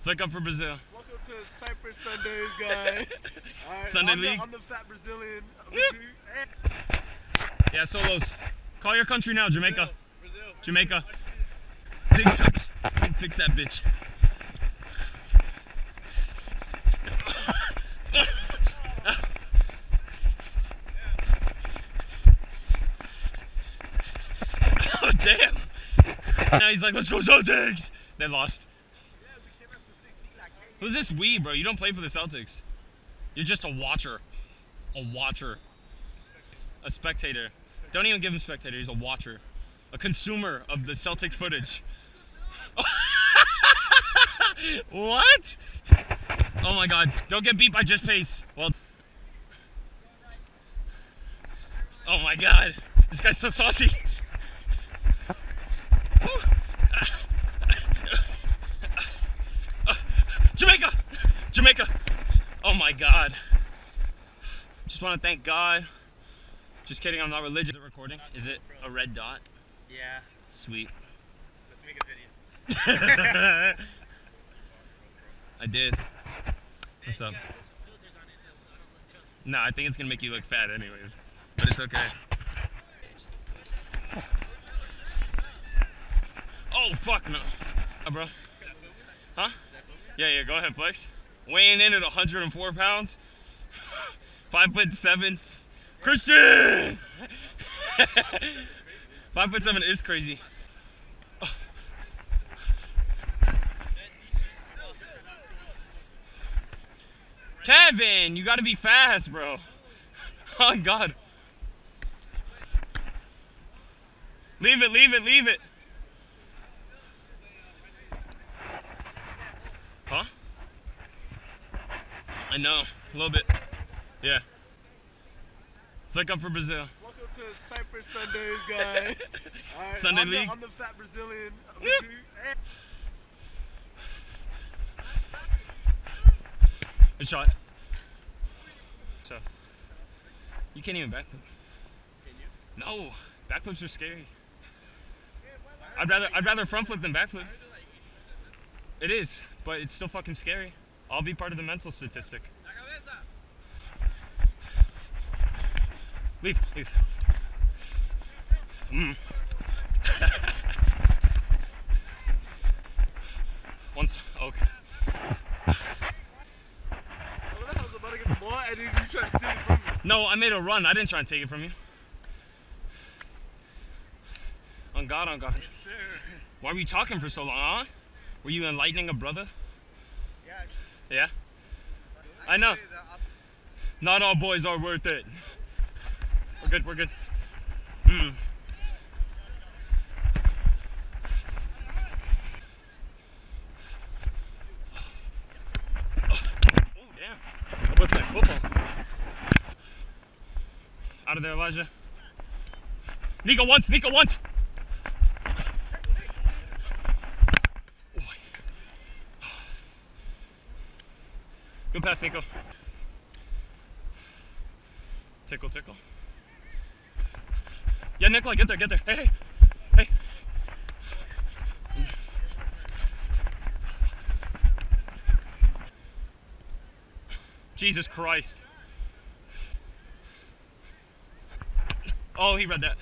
Flick up for Brazil. Welcome to Cyprus Sundays, guys. All right, Sunday I'm League. The, I'm the fat Brazilian. of the Whoop. group. Hey. Yeah, solos. Call your country now, Jamaica. Jamaica. Big touch. Fix that bitch. oh damn! Now he's like, let's go Celtics. They lost. Who's this we, bro? You don't play for the Celtics. You're just a watcher. A watcher. A spectator. Don't even give him spectator. He's a watcher. A consumer of the Celtics footage. what? Oh my god. Don't get beat by just pace. Well. Oh my god. This guy's so saucy. Jamaica! Jamaica! Oh my god. Just want to thank God. Just kidding, I'm not religious. Is it recording? Is it a red dot? Yeah, Sweet. let's make a video. I did. What's up? No, I think it's gonna make you look fat anyways. But it's okay. Oh fuck no. Uh, bro. Huh? Yeah, yeah, go ahead, flex. Weighing in at 104 pounds. Five foot seven. Christian! Five foot seven is crazy. Kevin, you gotta be fast, bro. Oh God. Leave it, leave it, leave it. I know, a little bit. Yeah. Flick up for Brazil. Welcome to Cyprus Sundays, guys. All right, Sunday I'm League. The, I'm the fat Brazilian. of the Whoop. group. Hey. Good shot. So, you can't even backflip. Can you? No, backflips are scary. I'd rather I'd rather front flip than backflip. It is, but it's still fucking scary. I'll be part of the mental statistic. Leave, leave. Mm. Once, okay. What the hell's about to get the ball and you try to steal it from me? No, I made a run. I didn't try and take it from you. On God, on God. Yes, sir. Why were you talking for so long, huh? Were you enlightening a brother? Yeah, I know. Not all boys are worth it. We're good, we're good. Mm. Oh. Out of there, Elijah. Nico once, Nico once. Good pass, Nico. Tickle, tickle. Yeah, Nicola, get there, get there. Hey, hey, hey. Jesus Christ. Oh, he read that.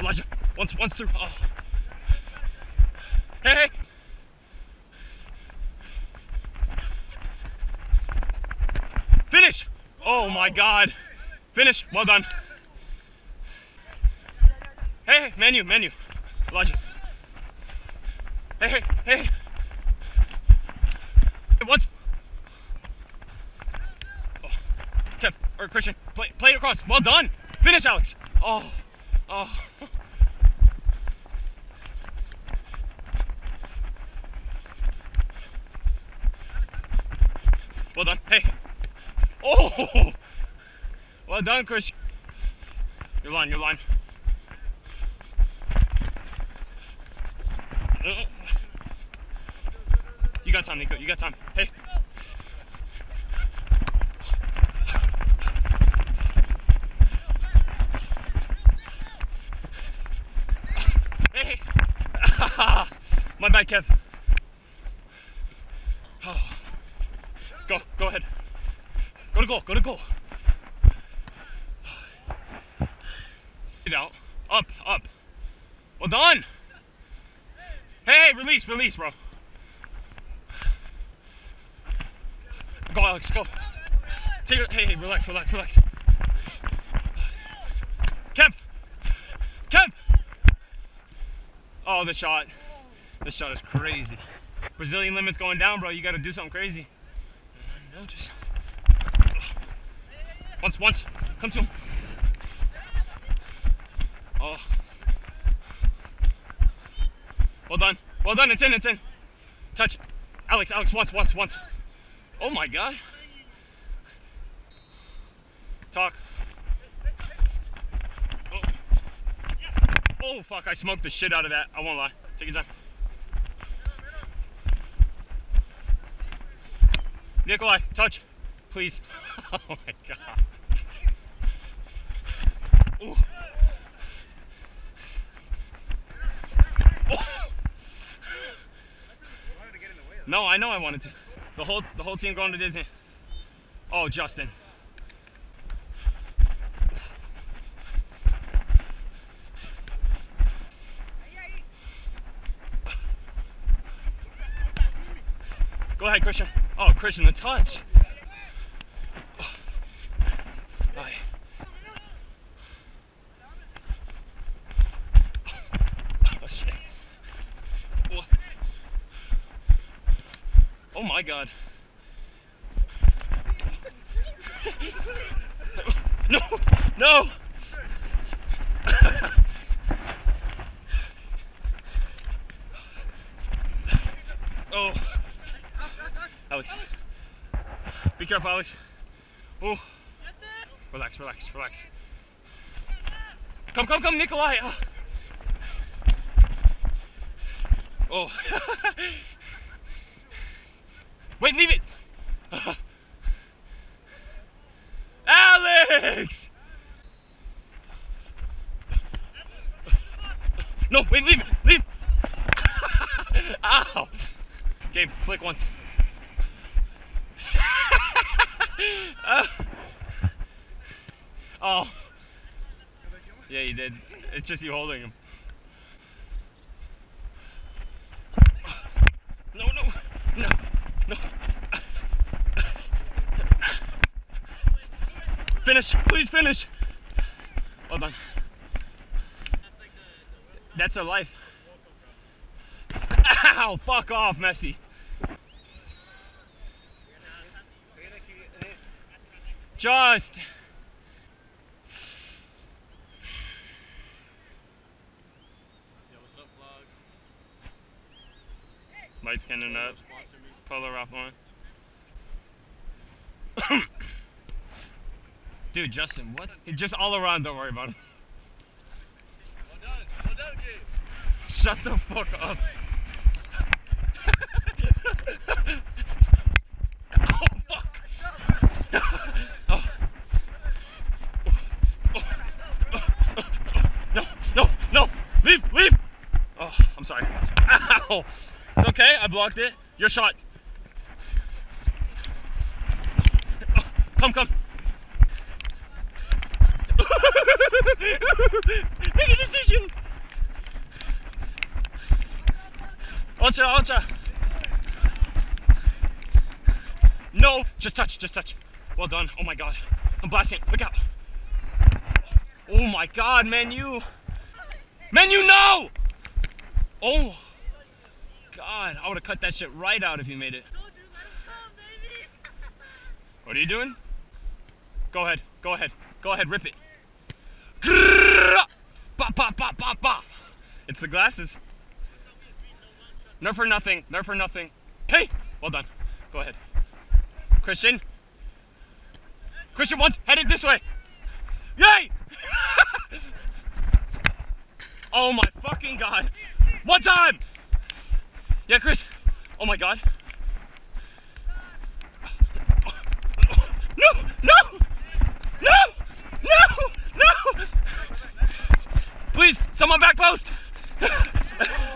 Elijah, once, once through. Oh. Hey, hey. Finish! Oh my god. Finish. Well done. Hey, menu, menu. Hey, hey, hey. Hey, What? Oh. Kev, or Christian, play, play it across. Well done. Finish, Alex. Oh, oh. Well done. Hey. Oh! Well done, Chris. Your line, your line. You got time, Nico. You got time. Hey. Hey. My bad. Kev. Oh. Go, go ahead. Go to go. Get out. Up, up. Well done. Hey, release, release, bro. Go, Alex, go. Take it. Hey, hey, relax, relax, relax. Kev! Kev! Oh, the shot. This shot is crazy. Brazilian limit's going down, bro. You gotta do something crazy. No, just. Once, once. Come to him. Oh. Well done. Well done. It's in. It's in. Touch. Alex, Alex, once, once, once. Oh my god. Talk. Oh. oh fuck, I smoked the shit out of that. I won't lie. Take your time. Nikolai, touch, please. Oh my god. Ooh. No, I know I wanted to. The whole the whole team going to Disney. Oh, Justin. Go ahead, Christian. Oh, Christian, the touch. Oh. Aye. Oh, shit. Oh. Oh my god. No, no. oh. Alex. Be careful, Alex. Oh. Relax, relax, relax. Come, come, come, Nikolai. Ah. Oh. Wait, leave it. Alex! No, wait, leave leave. Ow. Gabe, flick once. oh. Yeah, you did. It's just you holding him. No, no, no, no. Finish, please finish. Well done. That's a life. Ow, fuck off, Messi. Just. Lights cannon up. Polo Ralph on. Dude, Justin, what? Just all around, don't worry about him. Well done. Well done, Gabe. Shut the fuck up. oh. Oh. No, no, no. Leave, leave. Oh, I'm sorry. It's okay. I blocked it. Your shot. Come, come. Make a decision. Ultra, ultra. No, just touch, just touch. Well done. Oh my god. I'm blasting. Look out. Oh my god, menu. Menu, no! Oh. God, I would have cut that shit right out if you made it. What are you doing? Go ahead, go ahead, go ahead, rip it. Ba ba ba ba ba. It's the glasses. No for nothing. No for nothing. Hey, well done. Go ahead. Christian. Christian once headed this way. Yay! oh my fucking god. One time. Yeah, Chris. Oh my god. No! No! No! No! No! Please, someone back post.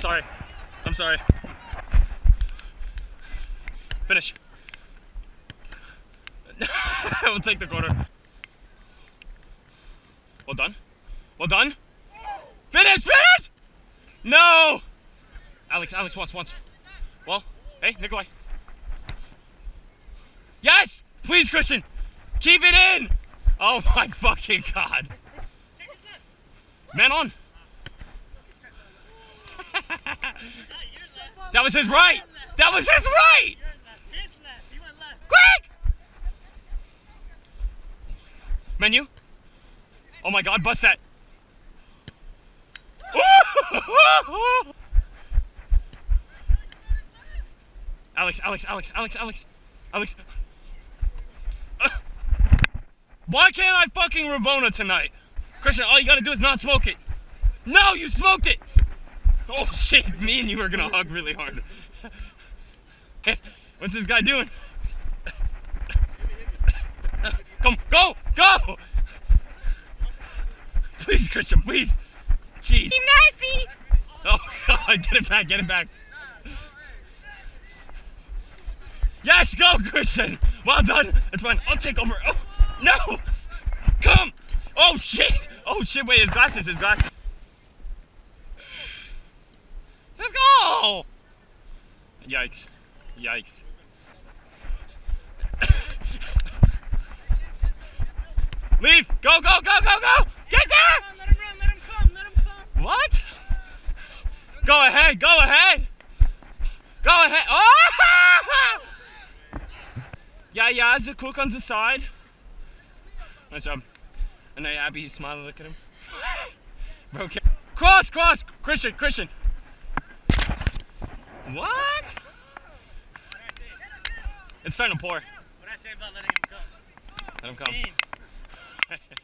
sorry. I'm sorry. Finish. we'll take the corner. Well done. Well done. Finish, finish! No! Alex, Alex, once, once. Well, hey, Nikolai. Yes! Please, Christian! Keep it in! Oh my fucking god. Man on. That was his right! That was his right! Quick! Menu? Oh my god, bust that. Alex, Alex, Alex, Alex, Alex, Alex. Why can't I fucking Rabona tonight? Christian, all you gotta do is not smoke it. No, you smoked it! Oh shit, me and you are gonna hug really hard. Hey, What's this guy doing? Come, go, go! Please, Christian, please. Jeez. Messi! Oh god, get it back, get it back. Yes, go, Christian! Well done! It's fine. I'll take over. Oh, no! Come! Oh shit! Oh shit, wait, his glasses, his glasses. Let's go! Yikes. Yikes. Leave! Go, go, go, go, go! Get there! Let him run, let him come, let him come. What? Go ahead, go ahead. Go ahead. Oh! Yeah, yeah, is it cook on the side? Nice job. I know Abby, he's smiling, look at him. Bro, okay. Cross, cross! Christian, Christian. What? It's starting to pour. What I say about letting him come? Let him come.